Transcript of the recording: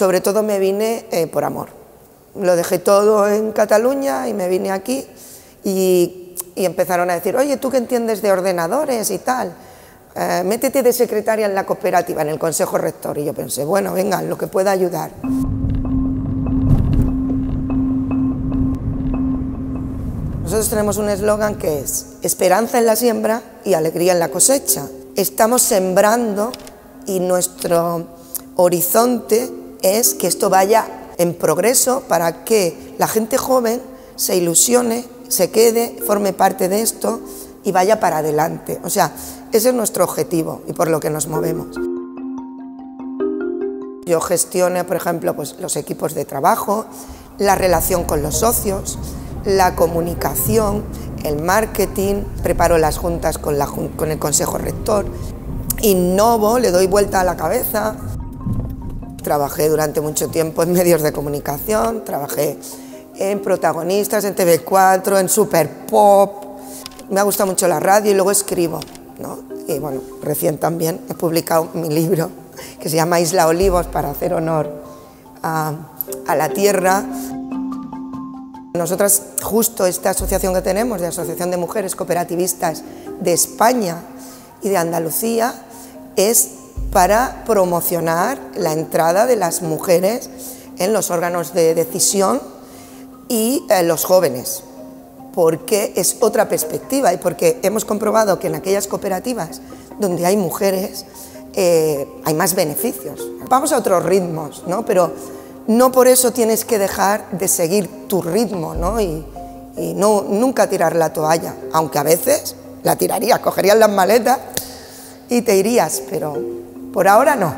sobre todo me vine eh, por amor. Lo dejé todo en Cataluña y me vine aquí y, empezaron a decir, oye, ¿tú qué entiendes de ordenadores y tal? Eh, métete de secretaria en la cooperativa, en el consejo rector. Y yo pensé, bueno, venga, lo que pueda ayudar. Nosotros tenemos un eslogan que es esperanza en la siembra y alegría en la cosecha. Estamos sembrando y nuestro horizonte es que esto vaya en progreso para que la gente joven se ilusione, se quede, forme parte de esto y vaya para adelante. O sea, ese es nuestro objetivo y por lo que nos movemos. Yo gestiono, por ejemplo, pues, los equipos de trabajo, la relación con los socios, la comunicación, el marketing, preparo las juntas con, con el consejo rector, innovo, le doy vuelta a la cabeza. Trabajé durante mucho tiempo en medios de comunicación, trabajé en protagonistas, en TV4, en Super Pop. Me ha gustado mucho la radio y luego escribo. ¿no? Y bueno, recién también he publicado mi libro que se llama Isla Olivos para hacer honor a, a la tierra. Nosotras, justo esta asociación que tenemos, de Asociación de Mujeres Cooperativistas de España y de Andalucía, es para promocionar la entrada de las mujeres en los órganos de decisión y eh, los jóvenes, porque es otra perspectiva y porque hemos comprobado que en aquellas cooperativas donde hay mujeres eh, hay más beneficios. Vamos a otros ritmos, ¿no? pero no por eso tienes que dejar de seguir tu ritmo ¿no? Y, no, nunca tirar la toalla, aunque a veces la tirarías, cogerías las maletas y te irías, pero por ahora no.